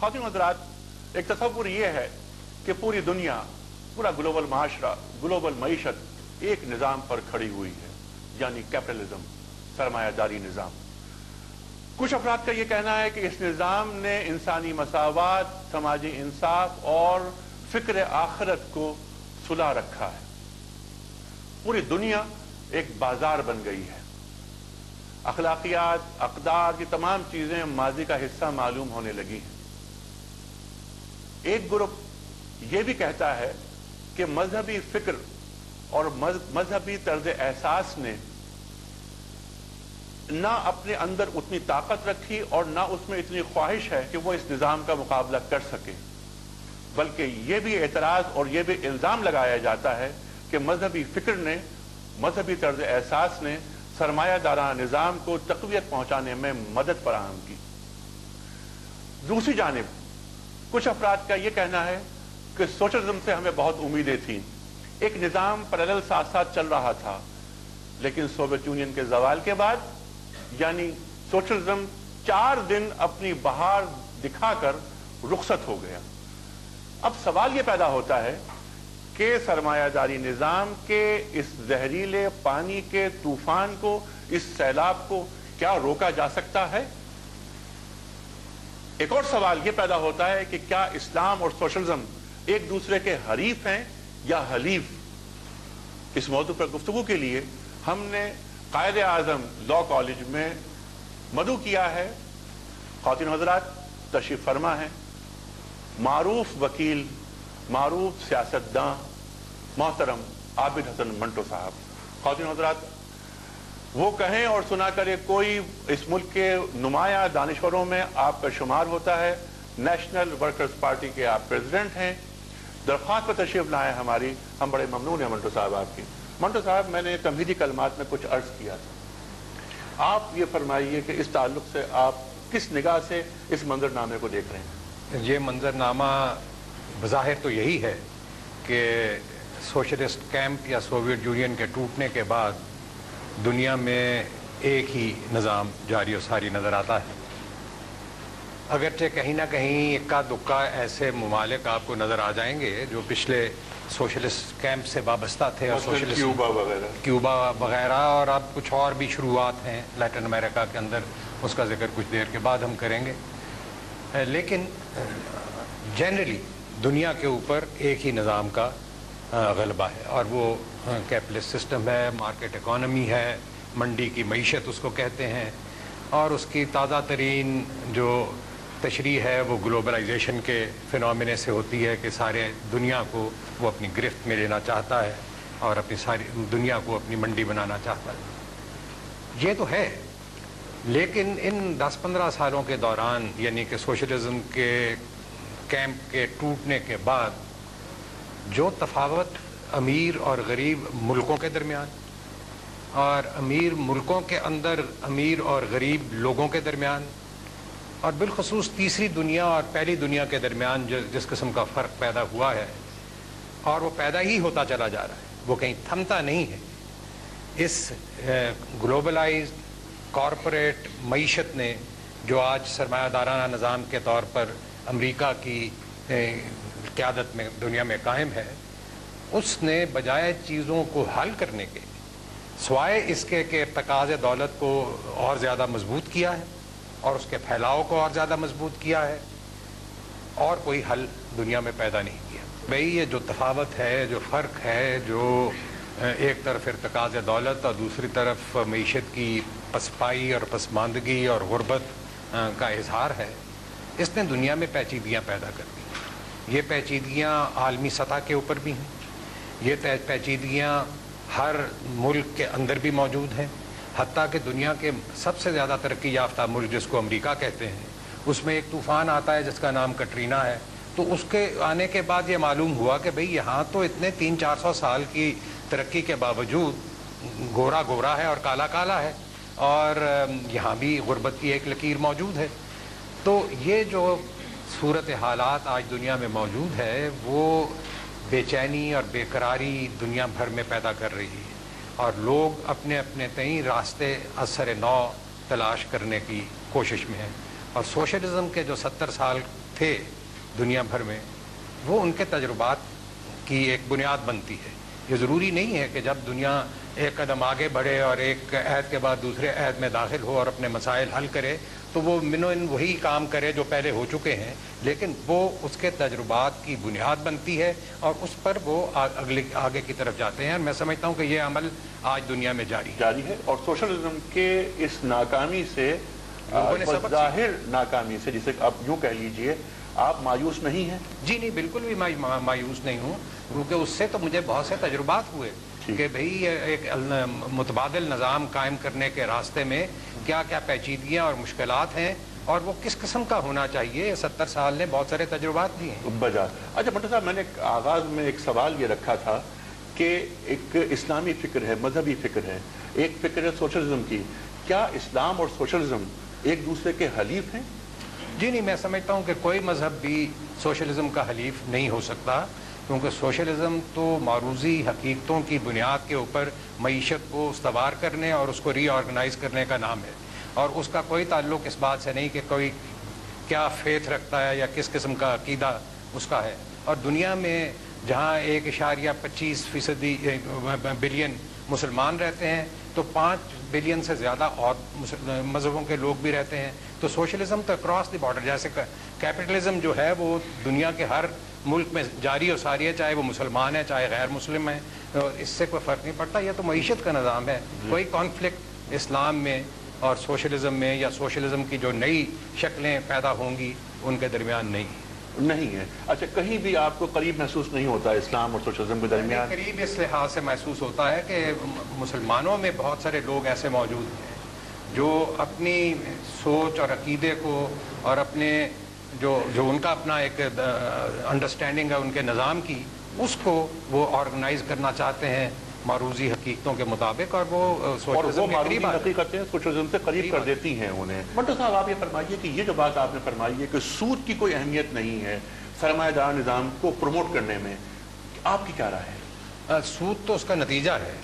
खातिन हजरात एक तस्वुर यह है कि पूरी दुनिया, पूरा ग्लोबल माशरा, ग्लोबल मीशत एक निज़ाम पर खड़ी हुई है, यानी कैपिटलिज्म, सरमायादारी निज़ाम। कुछ अफराद का यह कहना है कि इस निज़ाम ने इंसानी मसावत, समाजी इंसाफ और फ़िक्र आखरत को सुला रखा है। पूरी दुनिया एक बाज़ार बन गई है। अखलाकियात, अकदार की तमाम चीज़ें माजी का हिस्सा मालूम होने लगी हैं। एक ग्रुप यह भी कहता है कि मजहबी फ़िक्र और मजहबी तर्ज एहसास ने ना अपने अंदर उतनी ताकत रखी और ना उसमें इतनी ख्वाहिश है कि वो इस निज़ाम का मुकाबला कर सके। बल्कि यह भी एतराज़ और यह भी इल्ज़ाम लगाया जाता है कि मजहबी फ़िक्र ने, मजहबी तर्ज एहसास ने सरमायादारा निज़ाम को तकवीत पहुँचाने में मदद फराहम की। दूसरी जानब कुछ अफराद का यह कहना है कि सोशलिज्म से हमें बहुत उम्मीदें थी। एक निज़ाम पैरल साथ साथ चल रहा था, लेकिन सोवियत यूनियन के जवाल के बाद, यानी सोशलिज्म चार दिन अपनी बहार दिखाकर रुखसत हो गया। अब सवाल यह पैदा होता है कि सरमायादारी निज़ाम के इस जहरीले पानी के तूफ़ान को, इस सैलाब को क्या रोका जा सकता है? एक और सवाल यह पैदा होता है कि क्या इस्लाम और सोशलिज्म एक दूसरे के हरीफ हैं या हलीफ? इस मौजू पर गुफ्तु के लिए हमने कायद आज़म लॉ कॉलेज में मदु किया है। खातिन हजरात तशीफ फरमा है। मारूफ वकील, मारूफ सियासतदां, मोहतरम आबिद हसन मंटो साहब। खातिन हजरात वो कहें और सुना करे कोई इस मुल्क के नुमाया दानश्वरों में आपका शुमार होता है। नेशनल वर्कर्स पार्टी के आप प्रेसिडेंट हैं। दरख्वास्त पर तशरीफ़ लाए हमारी। हम बड़े ममनून हैं, मंटो साहब आपकी। मंटो साहब, मैंने तमहीदी कलमात में कुछ अर्ज़ किया था। आप ये फरमाइए कि इस ताल्लुक से आप किस निगाह से इस मंजरनामे को देख रहे हैं? ये मंजरनामा बज़ाहिर तो यही है कि सोशलिस्ट कैंप या सोवियत यूनियन के टूटने के बाद दुनिया में एक ही निज़ाम जारी और सारी नज़र आता है। अगरचे कहीं ना कहीं इक्का दुक्का ऐसे ममालिक आपको नज़र आ जाएँगे जो पिछले सोशलिस्ट कैंप से वाबस्ता थे और सोशलिस्ट क्यूबा वगैरह। क्यूबा वगैरह और अब कुछ और भी शुरुआत हैं लैटिन अमेरिका के अंदर। उसका ज़िक्र कुछ देर के बाद हम करेंगे। लेकिन जनरली दुनिया के ऊपर एक ही निज़ाम का गलबा है और वो कैपिटलिस्ट सिस्टम है, मार्केट इकॉनमी है, मंडी की मीशत उसको कहते हैं, और उसकी ताज़ा तरीन जो तशरी है, वो ग्लोबलाइजेशन के फिनमिने से होती है कि सारे दुनिया को वो अपनी गिरफ्त में लेना चाहता है और अपनी सारी दुनिया को अपनी मंडी बनाना चाहता है। ये तो है, लेकिन इन 10-15 सालों के दौरान, यानी कि सोशलिज्म के कैंप के टूटने के बाद, जो तफावत अमीर और गरीब मुल्कों के दरमियान और अमीर मुल्कों के अंदर अमीर और गरीब लोगों के दरमियान और बिलखसूस तीसरी दुनिया और पहली दुनिया के दरमियान जिस किस्म का फ़र्क पैदा हुआ है और वो पैदा ही होता चला जा रहा है, वो कहीं थमता नहीं है। इस ग्लोबलाइज कॉरपोरेट मीशत ने जो आज सरमायादाराना निज़ाम के तौर पर अमेरिका की क्यादत में, दुनिया में कायम है उसने बजाय चीज़ों को हल करने के सवाए इसके के तकाज दौलत को और ज़्यादा मज़बूत किया है और उसके फैलाव को और ज़्यादा मज़बूत किया है और कोई हल दुनिया में पैदा नहीं किया। भाई, ये जो तफावत है, जो फ़र्क है, जो एक तरफ़ इरतकाज दौलत और दूसरी तरफ़ मीशत की पसपाई और पसमानदगी और गुर्बत का इजहार है, इसने दुनिया में पैचीदियाँ पैदा कर दी। ये पैचीदियाँ आलमी सतह के ऊपर भी हैं। ये पेचीदगियाँ हर मुल्क के अंदर भी मौजूद हैं। हती कि दुनिया के सबसे ज़्यादा तरक्की याफ्ता मुल्क जिसको अमरीका कहते हैं, उसमें एक तूफ़ान आता है जिसका नाम कटरीना है। तो उसके आने के बाद ये मालूम हुआ कि भाई यहाँ तो इतने तीन चार सौ साल की तरक्की के बावजूद गोरा गोरा है और काला काला है और यहाँ भी गुर्बत की एक लकीर मौजूद है। तो ये जो सूरत हालात आज दुनिया में मौजूद है, वो बेचैनी और बेकरारी दुनिया भर में पैदा कर रही है। और लोग अपने अपने तई रास्ते असर नौ तलाश करने की कोशिश में हैं। और सोशलिज्म के जो सत्तर साल थे दुनिया भर में, वो उनके तजुर्बात की एक बुनियाद बनती है। ये ज़रूरी नहीं है कि जब दुनिया एक कदम आगे बढ़े और एक अहद के बाद दूसरे अहद में दाखिल हो और अपने मसाइल हल करे तो वो मिनो इन वही काम करे जो पहले हो चुके हैं लेकिन वो उसके तजुर्बात की बुनियाद बनती है और उस पर वो अगले आगे की तरफ़ जाते हैं। और मैं समझता हूँ कि ये अमल आज दुनिया में जारी है। जारी है और सोशलिज्म के इस नाकामी से ज़ाहिर नाकामी से जिसे आप यूँ कह लीजिए आप मायूस नहीं हैं। जी नहीं बिल्कुल भी मायूस नहीं हूँ क्योंकि उससे तो मुझे बहुत से तजुर्बात हुए। कि भाई ये एक मुतबादल निज़ाम कायम करने के रास्ते में क्या क्या पेचीदगियाँ और मुश्किल हैं और वो किस किस्म का होना चाहिए? सत्तर साल ने बहुत सारे तजुर्बात दिए हैं। बजा। अच्छा भट्ट साहब मैंने आगाज़ में एक सवाल ये रखा था कि एक इस्लामी फ़िक्र है मजहबी फ़िक्र है। एक फ़िक्र है सोशलिज्म की। क्या इस्लाम और सोशलिज्म एक दूसरे के हलीफ हैं? जी नहीं मैं समझता हूँ कि कोई मज़हब भी सोशलिज्म का हलीफ नहीं हो सकता। क्योंकि सोशलिज्म तो मारूजी हकीकतों की बुनियाद के ऊपर मीशत को उसवार करने और उसको रीऑर्गेनाइज करने का नाम है। और उसका कोई ताल्लुक इस बात से नहीं कि कोई क्या फेथ रखता है या किस किस्म का अकीदा उसका है। और दुनिया में जहाँ एक इशारिया पच्चीस फ़ीसदी बिलियन मुसलमान रहते हैं तो पाँच बिलियन से ज़्यादा और मज़हबों के लोग भी रहते हैं। तो सोशलिज्म तो अक्रॉस द बॉर्डर जैसे कैपिटलिज्म जो है वो दुनिया के हर मुल्क में जारी और सारी है चाहे वो मुसलमान है चाहे गैर मुस्लिम है तो इससे कोई फ़र्क नहीं पड़ता। यह तो मीशत का निज़ाम है कोई कॉन्फ्लिक्ट इस्लाम में और सोशलिज्म में या सोशलिज्म की जो नई शक्लें पैदा होंगी उनके दरमियान नहीं। है नहीं है। अच्छा कहीं भी आपको करीब महसूस नहीं होता इस्लाम और सोशलिज्म के दरमियान? करीब इस लिहाज से महसूस होता है कि मुसलमानों में बहुत सारे लोग ऐसे मौजूद हैं जो अपनी सोच और अकीदे को और अपने जो जो उनका अपना एक अंडरस्टैंडिंग है उनके निज़ाम की उसको वो ऑर्गेनाइज करना चाहते हैं मारूजी हकीकतों के मुताबिक और वो और वो आ- हकीकतें सोशलिज्म से करीब कर देती हैं उन्हें। मंटो साहब आप ये फरमाइए कि ये जो बात आपने फरमाई है कि सूद की कोई अहमियत नहीं है सरमादार निज़ाम को प्रमोट करने में आपकी क्या राय है? सूद तो उसका नतीजा है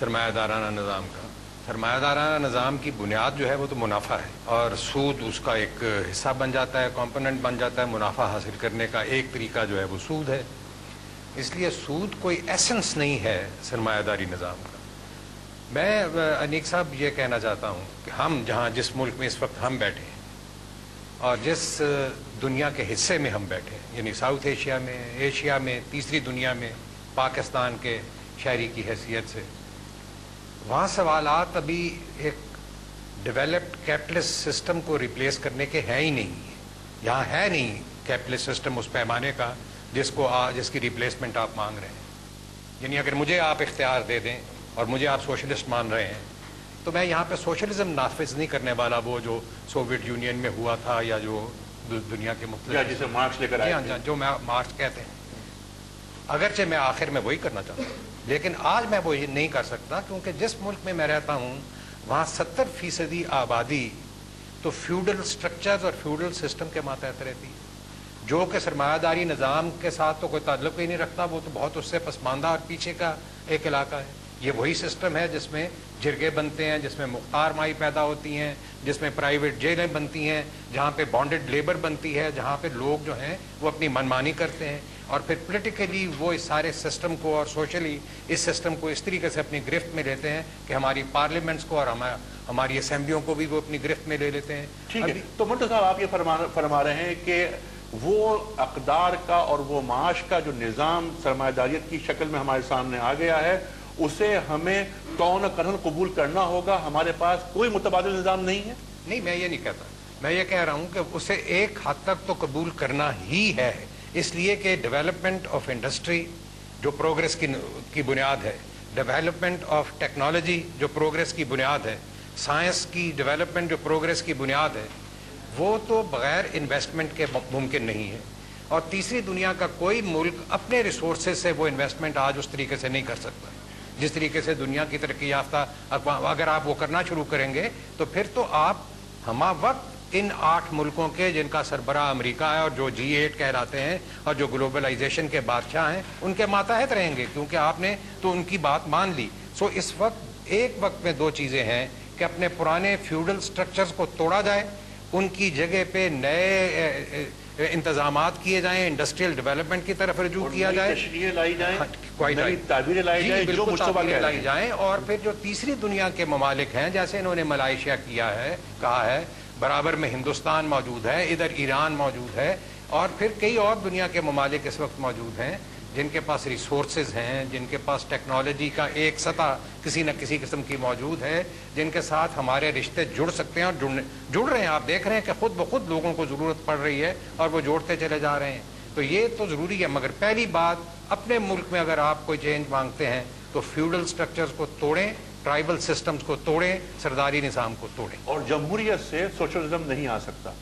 सरमायादाराना निज़ाम का। सरमायादाराना निज़ाम की बुनियाद जो है वो तो मुनाफा है और सूद उसका एक हिस्सा बन जाता है, कंपोनेंट बन जाता है, मुनाफा हासिल करने का एक तरीका जो है वो सूद है। इसलिए सूद कोई एसेंस नहीं है सरमायादारी निज़ाम का। मैं, अनीक साहब, ये कहना चाहता हूँ कि हम जहाँ जिस मुल्क में इस वक्त हम बैठे हैं और जिस दुनिया के हिस्से में हम बैठे हैं, यानी साउथ एशिया में एशिया में, तीसरी दुनिया में, पाकिस्तान के शहरी की हैसियत से वहाँ सवालात अभी एक डेवलप्ड कैपिटलिस्ट सिस्टम को रिप्लेस करने के हैं ही नहीं। यहाँ है नहीं कैपिटलिस्ट सिस्टम उस पैमाने का जिसको आ, जिसकी रिप्लेसमेंट आप मांग रहे हैं। यानी अगर मुझे आप इख्तियार दे दें और मुझे आप सोशलिस्ट मान रहे हैं तो मैं यहाँ पे सोशलिज्म नाफिज नहीं करने वाला वो जो सोवियत यूनियन में हुआ था या जो दुनिया के मुख्य जिसे मार्क्स लेकर आए हाँ हाँ, जो मैं मार्क्स कहते हैं। अगरचे मैं आखिर में वही करना चाहता हूँ। लेकिन आज मैं वो ये नहीं कर सकता, क्योंकि जिस मुल्क में मैं रहता हूँ, वहाँ सत्तर फ़ीसदी आबादी तो फ्यूडल स्ट्रक्चर्स और फ्यूडल सिस्टम के मातहत रहती है। जो कि सरमायादारी निज़ाम के साथ तो कोई ताल्लुक ही नहीं रखता, वो तो बहुत उससे पसमानदा और पीछे का एक इलाका है। ये वही सिस्टम है जिसमें जिरगे बनते हैं, जिसमें मुख्तार माई पैदा होती हैं, जिसमें प्राइवेट जेलें बनती हैं, जहाँ पे बॉन्डेड लेबर बनती है, जहाँ पे लोग जो हैं वो अपनी मनमानी करते हैं। और फिर पोलिटिकली वो इस सारे सिस्टम को और सोशली इस सिस्टम को इस तरीके से अपनी गिरफ्त में लेते हैं कि हमारी पार्लियामेंट्स को और हमारा हमारी असम्बलियों को भी वो अपनी गिरफ्त में ले लेते हैं। ठीक है। तो मंटो साहब आप ये फरमा फरमा रहे हैं कि वो अकदार का और वो माश का जो निज़ाम सरमादारियत की शक्ल में हमारे सामने आ गया है उसे हमें कौन करन कबूल करना होगा? हमारे पास कोई मुतबाद निज़ाम नहीं है। नहीं मैं ये नहीं कहता। मैं ये कह रहा हूँ कि उसे एक हद तक तो कबूल करना ही है। इसलिए कि डेवलपमेंट ऑफ़ इंडस्ट्री जो प्रोग्रेस की की बुनियाद है डेवलपमेंट ऑफ़ टेक्नोलॉजी जो प्रोग्रेस की बुनियाद है साइंस की डेवलपमेंट जो प्रोग्रेस की बुनियाद है, वो तो बगैर इन्वेस्टमेंट के मुमकिन नहीं है। और तीसरी दुनिया का कोई मुल्क अपने रिसोर्सेज से वो इन्वेस्टमेंट आज उस तरीके से नहीं कर सकता। जिस तरीके से दुनिया की तरक्की याफ्ता अगर आप वो करना शुरू करेंगे तो फिर तो आप हमा वक्त इन आठ मुल्कों के जिनका सरबरा अमेरिका है और जो जी एट कहलाते हैं और जो ग्लोबलाइजेशन के बादशाह हैं उनके मातहत रहेंगे क्योंकि आपने तो उनकी बात मान ली। सो इस वक्त एक वक्त में दो चीज़ें हैं कि अपने पुराने फ्यूडल स्ट्रक्चर्स को तोड़ा जाए उनकी जगह पे नए इंतज़ाम किए जाएँ इंडस्ट्रियल डेवलपमेंट की तरफ़ रजू किया जाए। लाई जाए हाँ. ताबीरें लाई जाए जो लाई जाएँ और फिर जो तीसरी दुनिया के ममालिक हैं जैसे इन्होंने मलाइशिया किया है कहा है बराबर में हिंदुस्तान मौजूद है, इधर ईरान मौजूद है, और फिर कई और दुनिया के ममालिक इस वक्त मौजूद हैं, जिनके पास रिसोर्सेज हैं, जिनके पास टेक्नोलॉजी का एक सतह किसी न किसी किस्म की मौजूद है, जिनके साथ हमारे रिश्ते जुड़ सकते हैं और जुड़ने, जुड़ रहे हैं। आप देख रहे हैं कि खुद ब खुद लोगों को ज़रूरत पड़ रही है और वो जोड़ते चले जा रहे हैं। तो ये तो ज़रूरी है, मगर पहली बात, अपने मुल्क में अगर आप कोई चेंज मांगते हैं तो फ्यूडल स्ट्रक्चर्स को तोड़ें ट्राइबल सिस्टम्स को तोड़ें, सरदारी निज़ाम को तोड़ें। और जमहूरियत से सोशलिज्म नहीं आ सकता।